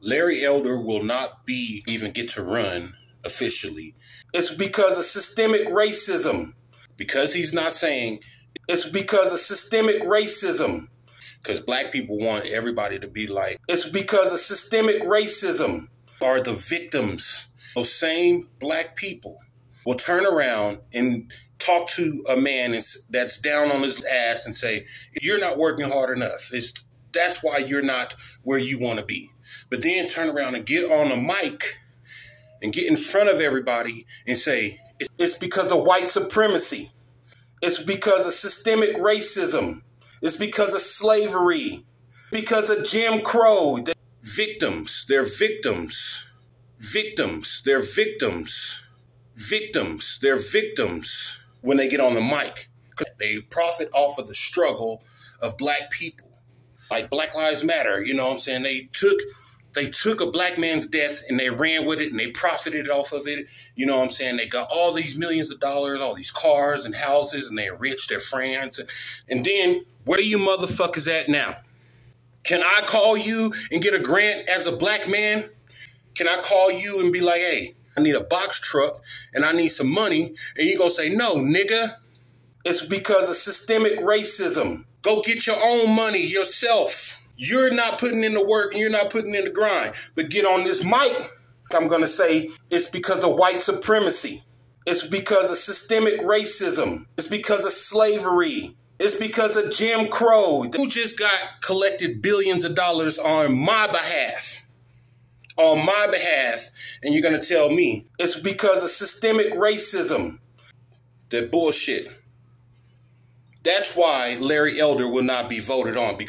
Larry Elder will not be even get to run officially. It's because of systemic racism. Because he's not saying it's because of systemic racism. Because black people want everybody to be like, it's because of systemic racism. Are the victims. Those same black people will turn around and talk to a man that's down on his ass and say, You're not working hard enough. It's, that's why you're not where you want to be. But then turn around and get on a mic and get in front of everybody and say, It's because of white supremacy. It's because of systemic racism. It's because of slavery. Because of Jim Crow. They're victims. They're victims. Victims. They're victims. Victims. They're victims when they get on the mic. They profit off of the struggle of black people. Like Black Lives Matter, you know what I'm saying? They took they took a black man's death and they ran with it and they profited off of it. You know what I'm saying? They got all these millions of dollars, all these cars and houses, and they enriched their friends. And then where are you motherfuckers at now? Can I call you and get a grant as a black man? Can I call you and be like, hey, I need a box truck and I need some money? And you gonna say, no, nigga. It's because of systemic racism. Go get your own money yourself. You're not putting in the work and you're not putting in the grind. But get on this mic, I'm going to say it's because of white supremacy. It's because of systemic racism. It's because of slavery. It's because of Jim Crow, who just got collected billions of dollars on my behalf. On my behalf. And you're going to tell me it's because of systemic racism. That bullshit. That's why Larry Elder will not be voted on. Because